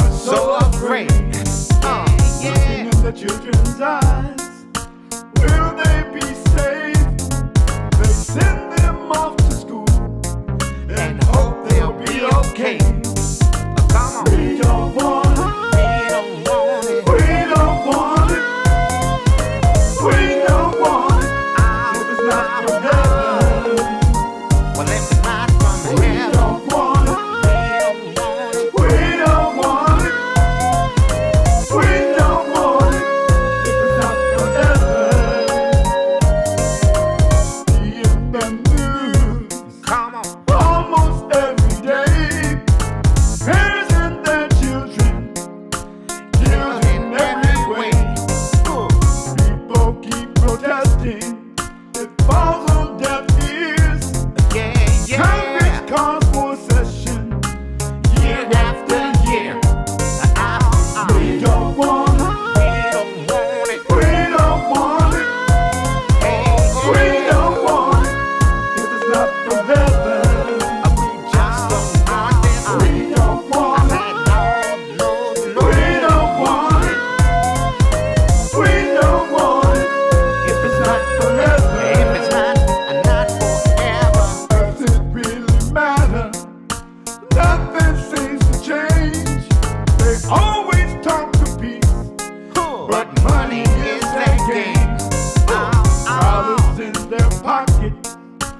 are so afraid. Looking uh, Yeah. the children's eyes. Will they be safe? They send them off to school and hope they'll be okay. Come on. We don't want it. We don't want it. We don't want it.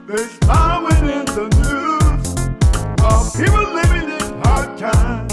There's power in the news of people living in hard times.